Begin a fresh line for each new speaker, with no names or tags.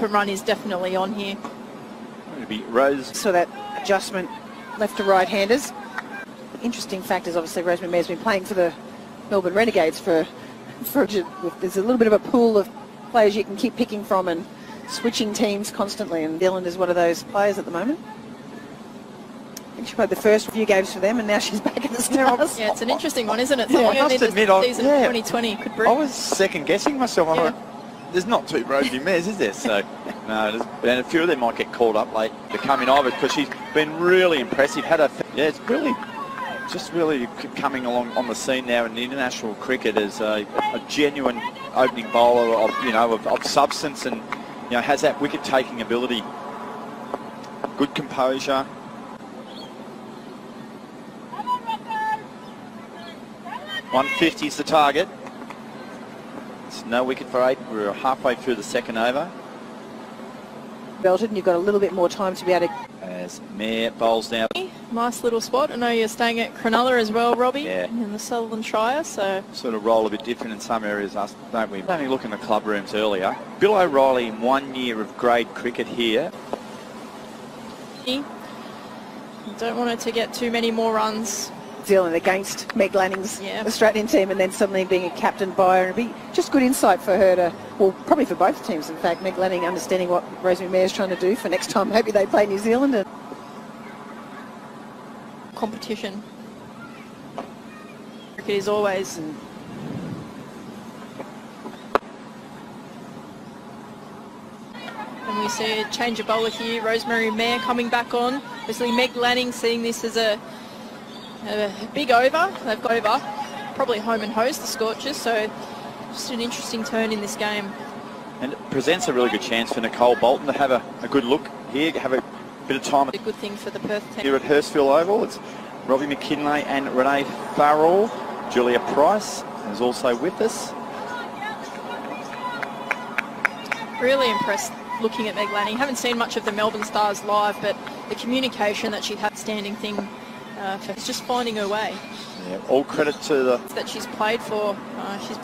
up and run is definitely on here.
It'll be Rose.
So that adjustment left to right-handers. Interesting fact is obviously Rosemary Mair's been playing for the Melbourne Renegades for, for there's a little bit of a pool of players you can keep picking from and switching teams constantly and Dylan is one of those players at the moment. I think she played the first few games for them and now she's back in the Stars.
Yeah, it's an interesting one, isn't it?
Yeah, I must
in the
admit, I- yeah.
2020 could
I was second guessing myself. I
Yeah.
There's not two Rosie Mairs, is there? So, no, there's- and a few of them might get called up late to come in either because she's been really impressive. Had a, yeah, it's really, just really coming along on the scene now in international cricket as a, a genuine opening bowler of, you know, of, of substance and, you know, has that wicket taking ability. Good composure. One fifty is the target. It's no wicket for eight. We're halfway through the second over.
Belted and you've got a little bit more time to be able to
As Mair bowls now.
Nice little spot. I know you're staying at Cronulla as well, Robbie,
Yeah.
in the Sutherland Shire. So
Sort of roll a bit different in some areas, us, don't we? Only look in the club rooms earlier. Bill O'Reilly in one year of grade cricket here.
don't want it to get too many more runs.
Dealing against Meg Lanning's
Yeah.
Australian team and then suddenly being a captain by her. It'd be just good insight for her to, well, probably for both teams, in fact, Meg Lanning understanding what Rosemary Mair's trying to do for next time. Maybe they play New Zealand. And
competition. Cricket is always and we see a change of bowler here. Rosemary Mair coming back on. Obviously Meg Lanning seeing this as a, a big over. They've got over. Probably home and host the Scorchers. So just an interesting turn in this game.
And it presents a really good chance for Nicole Bolton to have a, a good look here, have a bit of time
A good thing for the Perth team.
here at Hurstville Oval. It's Robbie McKinlay and Rene Farrell. Julia Price is also with us.
Really impressed looking at Meg Lanning. Haven't seen much of the Melbourne Stars live, but the communication that she had standing thing uh, for just finding her way
Yeah, all credit to the
that she's played for. Uh, she's